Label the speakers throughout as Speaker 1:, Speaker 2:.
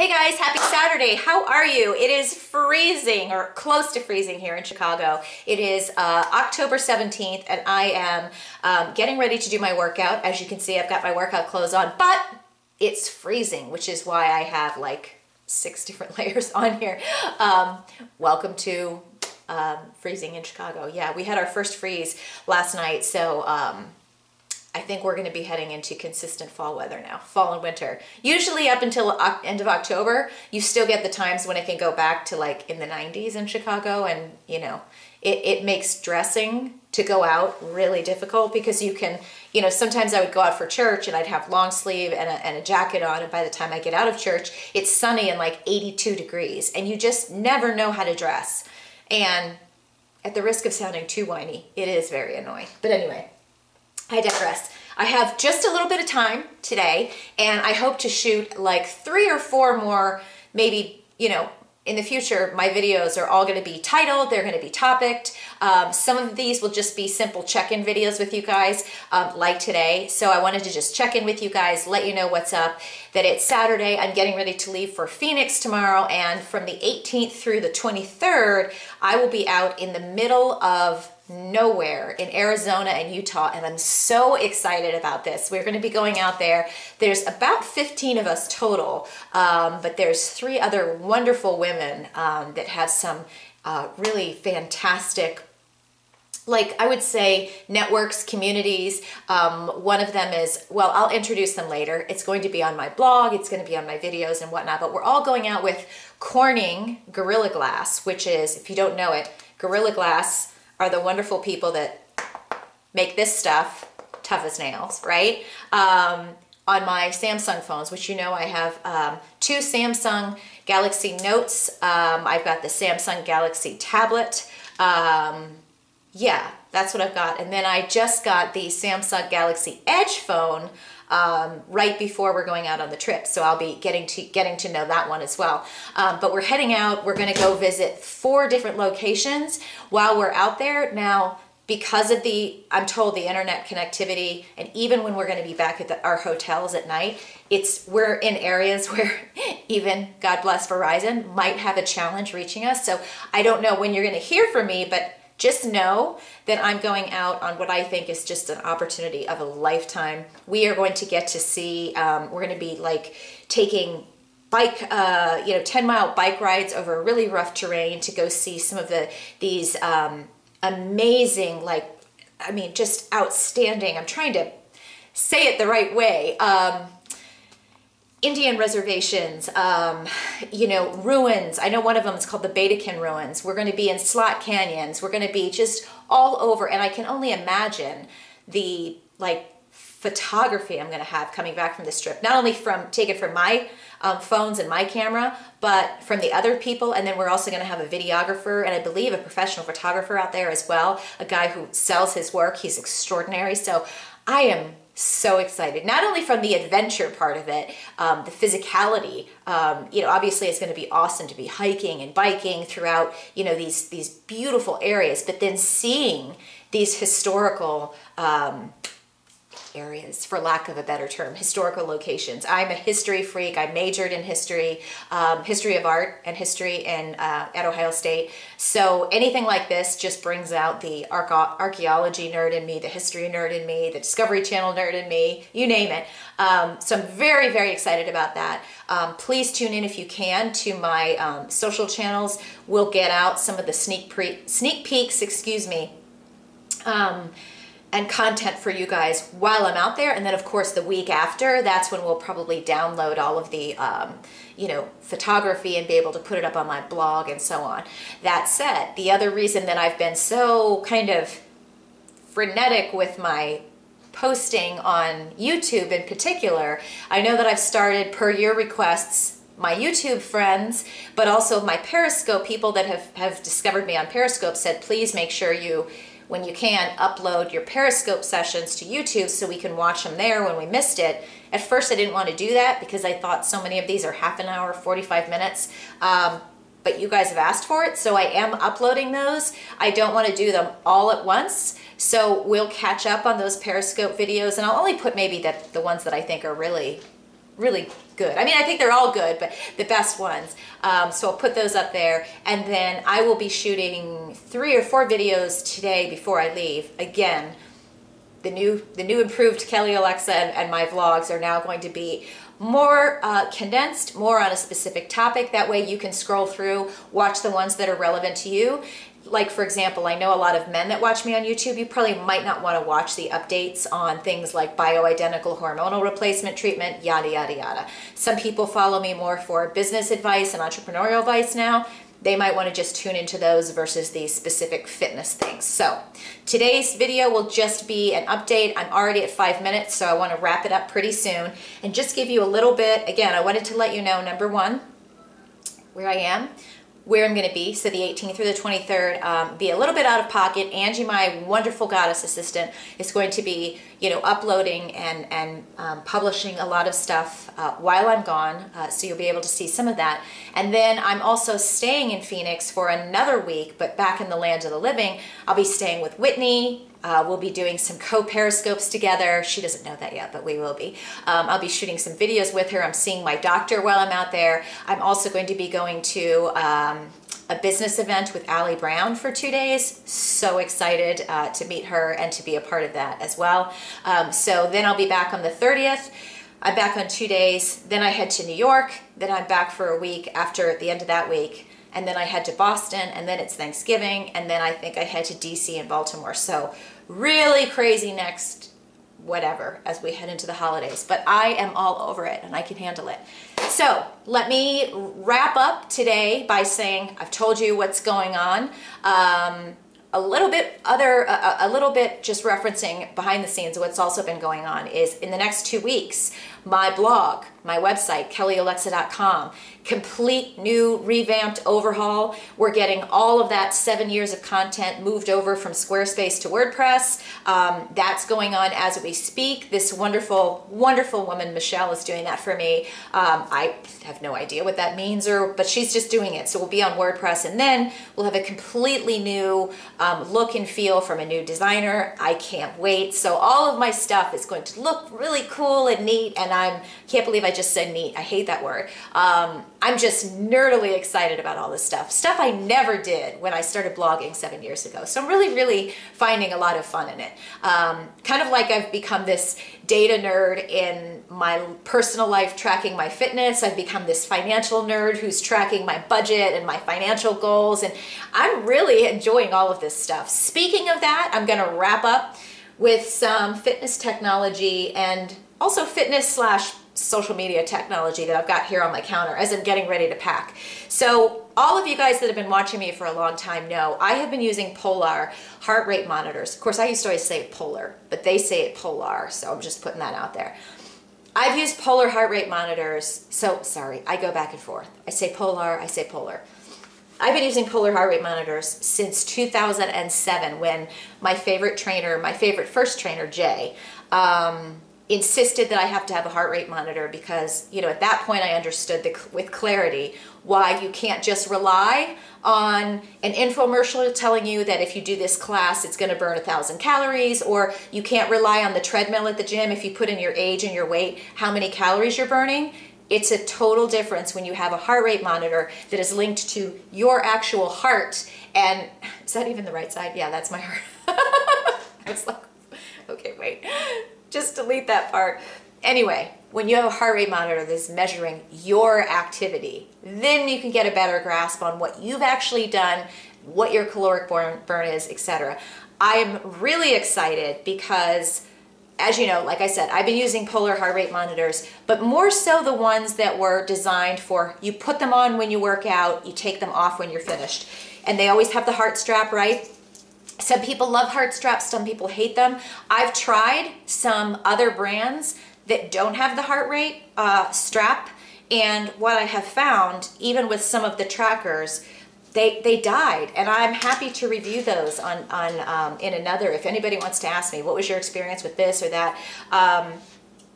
Speaker 1: Hey guys, happy Saturday. How are you? It is freezing or close to freezing here in Chicago. It is uh, October 17th and I am um, getting ready to do my workout. As you can see, I've got my workout clothes on, but it's freezing, which is why I have like six different layers on here. Um, welcome to um, freezing in Chicago. Yeah, we had our first freeze last night, so um, I think we're going to be heading into consistent fall weather now, fall and winter. Usually up until end of October, you still get the times when it can go back to like in the 90s in Chicago and, you know, it, it makes dressing to go out really difficult because you can, you know, sometimes I would go out for church and I'd have long sleeve and a, and a jacket on and by the time I get out of church, it's sunny and like 82 degrees and you just never know how to dress. And at the risk of sounding too whiny, it is very annoying. But anyway, I digress. I have just a little bit of time today and I hope to shoot like three or four more, maybe, you know, in the future, my videos are all going to be titled, they're going to be topicked. Um, some of these will just be simple check-in videos with you guys, um, like today. So I wanted to just check in with you guys, let you know what's up, that it's Saturday, I'm getting ready to leave for Phoenix tomorrow, and from the 18th through the 23rd, I will be out in the middle of nowhere in Arizona and Utah, and I'm so excited about this. We're going to be going out there. There's about 15 of us total, um, but there's three other wonderful women um, that have some uh, really fantastic like I would say networks, communities. Um, one of them is, well, I'll introduce them later. It's going to be on my blog, it's going to be on my videos and whatnot, but we're all going out with Corning Gorilla Glass, which is, if you don't know it, Gorilla Glass are the wonderful people that make this stuff tough as nails, right? Um, on my Samsung phones, which you know I have um, two Samsung Galaxy Notes. Um, I've got the Samsung Galaxy tablet. Um, yeah, that's what I've got. And then I just got the Samsung Galaxy Edge phone um, right before we're going out on the trip. So I'll be getting to getting to know that one as well. Um, but we're heading out. We're going to go visit four different locations while we're out there. Now, because of the, I'm told the internet connectivity, and even when we're going to be back at the, our hotels at night, it's we're in areas where even God bless Verizon might have a challenge reaching us. So I don't know when you're going to hear from me, but just know that I'm going out on what I think is just an opportunity of a lifetime. We are going to get to see, um, we're going to be like taking bike, uh, you know, 10 mile bike rides over really rough terrain to go see some of the, these um, amazing, like, I mean, just outstanding. I'm trying to say it the right way. Um, Indian reservations, um, you know, ruins. I know one of them is called the Betatakin Ruins. We're going to be in slot canyons. We're going to be just all over. And I can only imagine the like photography I'm going to have coming back from this trip. Not only from taken from my um, phones and my camera, but from the other people. And then we're also going to have a videographer and I believe a professional photographer out there as well. A guy who sells his work. He's extraordinary. So I am so excited. Not only from the adventure part of it, um, the physicality. Um, you know, obviously it's going to be awesome to be hiking and biking throughout you know these these beautiful areas, but then seeing these historical um, areas, for lack of a better term, historical locations. I'm a history freak. I majored in history, um, history of art and history in, uh, at Ohio State. So anything like this just brings out the archaeology nerd in me, the history nerd in me, the Discovery Channel nerd in me, you name it. Um, so I'm very, very excited about that. Um, please tune in if you can to my um, social channels. We'll get out some of the sneak, pre sneak peeks, excuse me, um, and content for you guys while I'm out there. And then of course the week after, that's when we'll probably download all of the, um, you know, photography and be able to put it up on my blog and so on. That said, the other reason that I've been so kind of frenetic with my posting on YouTube in particular, I know that I've started per your requests my YouTube friends, but also my Periscope people that have, have discovered me on Periscope said, please make sure you when you can, upload your Periscope sessions to YouTube so we can watch them there when we missed it. At first, I didn't want to do that because I thought so many of these are half an hour, 45 minutes. Um, but you guys have asked for it, so I am uploading those. I don't want to do them all at once, so we'll catch up on those Periscope videos, and I'll only put maybe the, the ones that I think are really really good. I mean, I think they're all good, but the best ones. Um, so I'll put those up there. And then I will be shooting three or four videos today before I leave. Again, the new, the new improved Kelly Olexa and, and my vlogs are now going to be more uh, condensed, more on a specific topic. That way you can scroll through, watch the ones that are relevant to you. Like for example, I know a lot of men that watch me on YouTube, you probably might not want to watch the updates on things like bioidentical hormonal replacement treatment, yada, yada, yada. Some people follow me more for business advice and entrepreneurial advice now they might want to just tune into those versus the specific fitness things. So today's video will just be an update. I'm already at five minutes, so I want to wrap it up pretty soon and just give you a little bit. Again, I wanted to let you know, number one, where I am where I'm going to be. So the 18th through the 23rd, um, be a little bit out of pocket. Angie, my wonderful goddess assistant, is going to be, you know, uploading and and um, publishing a lot of stuff uh, while I'm gone. Uh, so you'll be able to see some of that. And then I'm also staying in Phoenix for another week, but back in the land of the living. I'll be staying with Whitney, uh, we'll be doing some co-periscopes together. She doesn't know that yet, but we will be. Um, I'll be shooting some videos with her. I'm seeing my doctor while I'm out there. I'm also going to be going to um, a business event with Allie Brown for two days. So excited uh, to meet her and to be a part of that as well. Um, so then I'll be back on the 30th. I'm back on two days. Then I head to New York. Then I'm back for a week after the end of that week and then I head to Boston, and then it's Thanksgiving, and then I think I head to DC and Baltimore. So really crazy next whatever as we head into the holidays, but I am all over it and I can handle it. So let me wrap up today by saying I've told you what's going on. Um, a little bit other, a, a, little bit just referencing behind the scenes what's also been going on is in the next two weeks, my blog, my website, kellyolexa.com, complete new revamped overhaul. We're getting all of that seven years of content moved over from Squarespace to WordPress. Um, that's going on as we speak. This wonderful, wonderful woman, Michelle, is doing that for me. Um, I have no idea what that means, or but she's just doing it. So we'll be on WordPress, and then we'll have a completely new um, look and feel from a new designer. I can't wait. So all of my stuff is going to look really cool and neat, and I'm can't believe I just said neat. I hate that word. Um, I'm just nerdily excited about all this stuff. Stuff I never did when I started blogging seven years ago. So I'm really, really finding a lot of fun in it. Um, kind of like I've become this data nerd in my personal life tracking my fitness. I've become this financial nerd who's tracking my budget and my financial goals. And I'm really enjoying all of this stuff. Speaking of that, I'm gonna wrap up with some fitness technology and also fitness slash social media technology that I've got here on my counter as I'm getting ready to pack. So all of you guys that have been watching me for a long time know I have been using Polar heart rate monitors. Of course, I used to always say Polar, but they say it Polar, so I'm just putting that out there. I've used Polar heart rate monitors, so sorry, I go back and forth. I say Polar, I say Polar. I've been using Polar heart rate monitors since 2007 when my favorite trainer, my favorite first trainer, Jay, um, insisted that I have to have a heart rate monitor because, you know, at that point I understood the, with clarity why you can't just rely on an infomercial telling you that if you do this class it's going to burn a thousand calories or you can't rely on the treadmill at the gym if you put in your age and your weight how many calories you're burning. It's a total difference when you have a heart rate monitor that is linked to your actual heart and is that even the right side? Yeah that's my heart. I was like okay wait just delete that part. Anyway, when you have a heart rate monitor that's measuring your activity, then you can get a better grasp on what you've actually done, what your caloric burn, burn is, etc. I'm really excited because as you know, like I said, I've been using polar heart rate monitors, but more so the ones that were designed for you put them on when you work out, you take them off when you're finished. And they always have the heart strap, right? Some people love heart straps, some people hate them. I've tried some other brands that don't have the heart rate uh, strap, and what I have found, even with some of the trackers, they, they died, and I'm happy to review those on, on um, in another. If anybody wants to ask me, what was your experience with this or that? Um,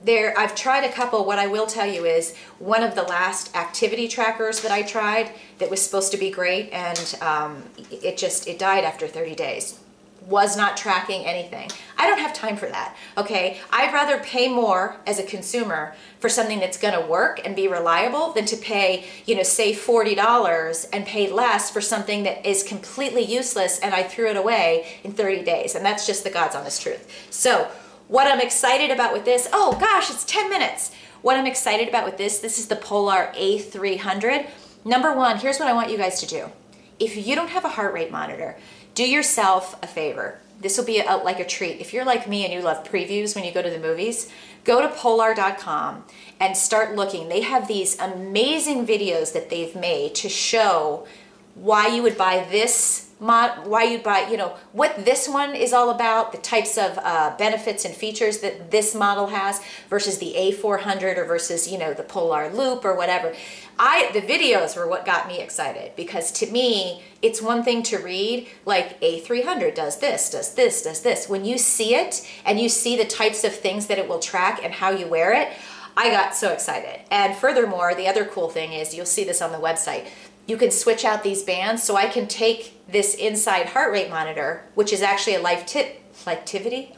Speaker 1: there I've tried a couple what I will tell you is one of the last activity trackers that I tried that was supposed to be great and um, it just it died after 30 days was not tracking anything. I don't have time for that, okay? I'd rather pay more as a consumer for something that's gonna work and be reliable than to pay, you know, say $40 and pay less for something that is completely useless and I threw it away in 30 days. And that's just the God's honest truth. So what I'm excited about with this, oh gosh, it's 10 minutes. What I'm excited about with this, this is the Polar A300. Number one, here's what I want you guys to do. If you don't have a heart rate monitor, do yourself a favor. This will be a, like a treat. If you're like me and you love previews when you go to the movies, go to polar.com and start looking. They have these amazing videos that they've made to show why you would buy this mod, why you buy, you know, what this one is all about, the types of uh, benefits and features that this model has versus the A400 or versus, you know, the Polar Loop or whatever. I the videos were what got me excited because to me it's one thing to read like A300 does this, does this, does this. When you see it and you see the types of things that it will track and how you wear it, I got so excited. And furthermore, the other cool thing is you'll see this on the website. You can switch out these bands so I can take this inside heart rate monitor, which is actually a life tip, lifetivity,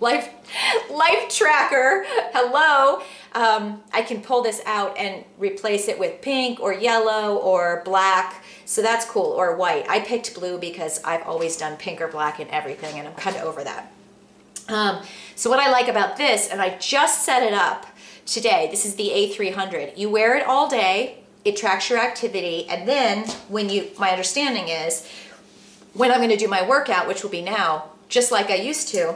Speaker 1: life, life tracker. Hello. Um, I can pull this out and replace it with pink or yellow or black. So that's cool, or white. I picked blue because I've always done pink or black in everything and I'm kind of over that. Um, so what I like about this, and I just set it up today, this is the A300. You wear it all day, it tracks your activity, and then when you, my understanding is, when I'm going to do my workout, which will be now, just like I used to,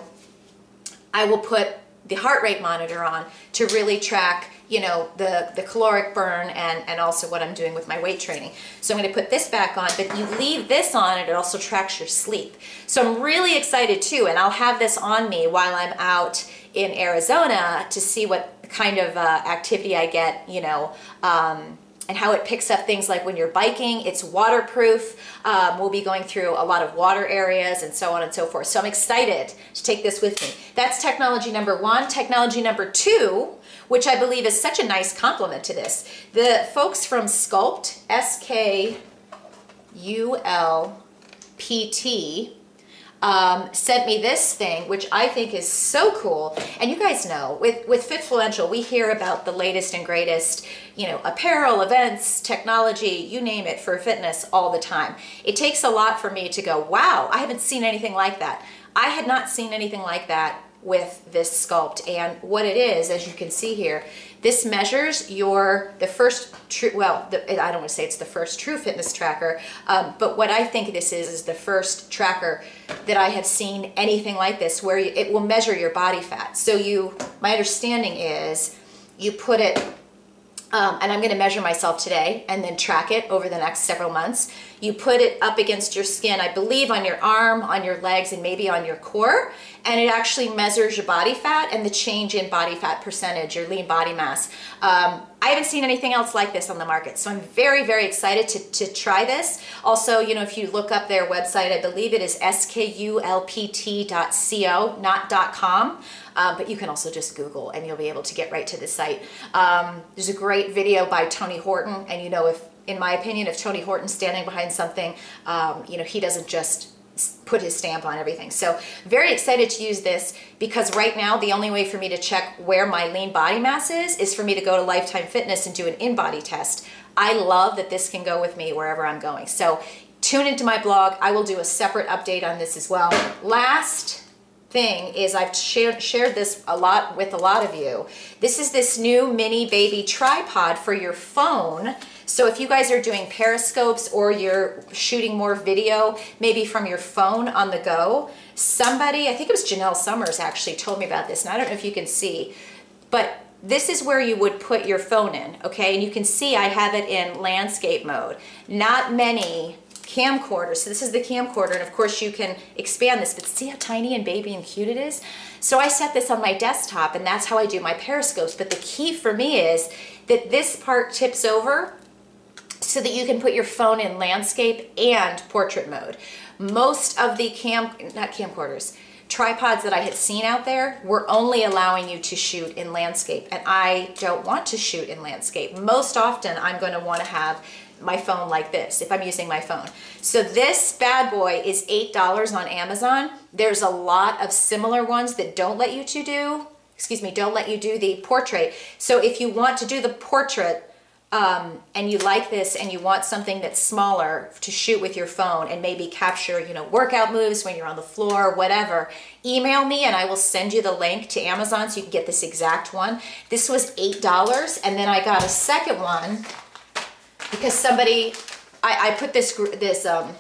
Speaker 1: I will put the heart rate monitor on to really track you know the the caloric burn and and also what I'm doing with my weight training. So I'm going to put this back on but you leave this on and it also tracks your sleep. So I'm really excited too and I'll have this on me while I'm out in Arizona to see what kind of uh, activity I get you know um, and how it picks up things like when you're biking, it's waterproof. Um, we'll be going through a lot of water areas and so on and so forth. So I'm excited to take this with me. That's technology number one. Technology number two, which I believe is such a nice complement to this. The folks from Skulpt, S-K-U-L-P-T, um, sent me this thing, which I think is so cool. And you guys know, with, with Fitfluential, we hear about the latest and greatest, you know, apparel, events, technology, you name it, for fitness all the time. It takes a lot for me to go, wow, I haven't seen anything like that. I had not seen anything like that with this Skulpt and what it is as you can see here this measures your the first true well the, I don't want to say it's the first true fitness tracker um, but what I think this is is the first tracker that I have seen anything like this where you, it will measure your body fat so you my understanding is you put it um, and I'm going to measure myself today and then track it over the next several months. You put it up against your skin, I believe on your arm, on your legs, and maybe on your core, and it actually measures your body fat and the change in body fat percentage, your lean body mass. Um, I haven't seen anything else like this on the market, so I'm very, very excited to, to try this. Also, you know, if you look up their website, I believe it is skulpt.co, not .com. Um, but you can also just Google and you'll be able to get right to the site. Um, there's a great video by Tony Horton, and you know, if in my opinion, if Tony Horton's standing behind something, um, you know, he doesn't just put his stamp on everything. So very excited to use this because right now the only way for me to check where my lean body mass is is for me to go to Lifetime Fitness and do an in-body test. I love that this can go with me wherever I'm going. So tune into my blog. I will do a separate update on this as well. Last thing is I've shared, shared this a lot with a lot of you. This is this new mini baby tripod for your phone. So if you guys are doing periscopes or you're shooting more video, maybe from your phone on the go, somebody, I think it was Janelle Summers actually told me about this, and I don't know if you can see, but this is where you would put your phone in, okay? And you can see I have it in landscape mode. Not many camcorder. So this is the camcorder, and of course you can expand this, but see how tiny and baby and cute it is? So I set this on my desktop, and that's how I do my periscopes. But the key for me is that this part tips over so that you can put your phone in landscape and portrait mode. Most of the cam, not camcorders, tripods that I had seen out there were only allowing you to shoot in landscape and I don't want to shoot in landscape. Most often I'm going to want to have my phone like this, if I'm using my phone. So this bad boy is $8 on Amazon. There's a lot of similar ones that don't let you to do, excuse me, don't let you do the portrait. So if you want to do the portrait, um, and you like this and you want something that's smaller to shoot with your phone and maybe capture, you know, workout moves when you're on the floor, whatever, email me and I will send you the link to Amazon so you can get this exact one. This was $8 and then I got a second one because somebody, I, I put this, this, um,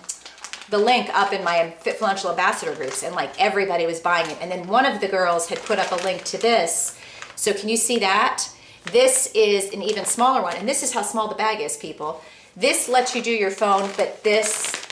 Speaker 1: the link up in my FitFluential Ambassador groups and like everybody was buying it. And then one of the girls had put up a link to this. So can you see that? This is an even smaller one, and this is how small the bag is, people. This lets you do your phone, but this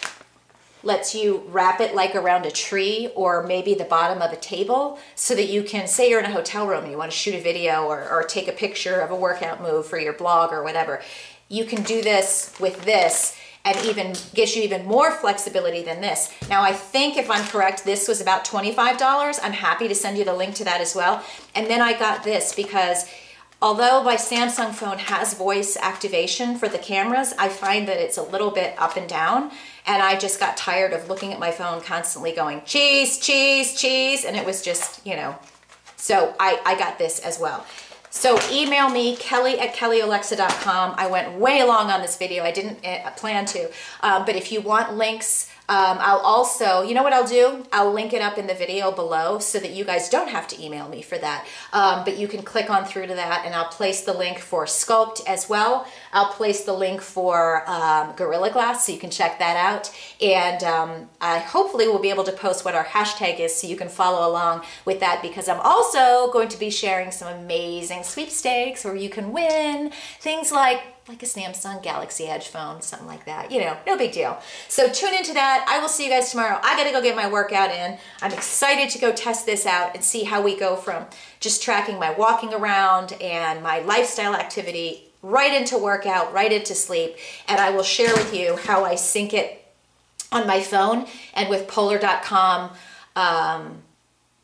Speaker 1: lets you wrap it like around a tree or maybe the bottom of a table so that you can, say you're in a hotel room and you want to shoot a video or, or take a picture of a workout move for your blog or whatever. You can do this with this and even gives you even more flexibility than this. Now I think if I'm correct, this was about $25. I'm happy to send you the link to that as well. And then I got this because Although my Samsung phone has voice activation for the cameras, I find that it's a little bit up and down. And I just got tired of looking at my phone constantly going, cheese, cheese, cheese. And it was just, you know, so I, I got this as well. So email me, kelly at kellyolexa.com. I went way long on this video. I didn't uh, plan to. Um, but if you want links, um, I'll also, you know what I'll do? I'll link it up in the video below so that you guys don't have to email me for that. Um, but you can click on through to that and I'll place the link for Skulpt as well. I'll place the link for um, Gorilla Glass so you can check that out. And um, I hopefully will be able to post what our hashtag is so you can follow along with that because I'm also going to be sharing some amazing sweepstakes where you can win things like like a Samsung Galaxy Edge phone, something like that. You know, no big deal. So tune into that. I will see you guys tomorrow. I got to go get my workout in. I'm excited to go test this out and see how we go from just tracking my walking around and my lifestyle activity right into workout, right into sleep. And I will share with you how I sync it on my phone and with polar.com. Um,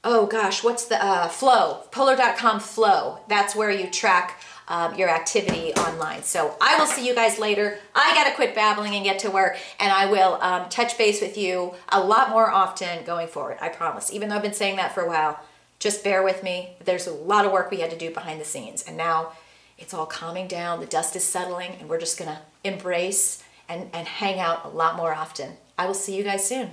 Speaker 1: oh gosh, what's the uh, flow? Polar.com flow. That's where you track um, your activity online. So I will see you guys later. I got to quit babbling and get to work, and I will um, touch base with you a lot more often going forward. I promise. Even though I've been saying that for a while, just bear with me. There's a lot of work we had to do behind the scenes, and now it's all calming down. The dust is settling, and we're just going to embrace and, and hang out a lot more often. I will see you guys soon.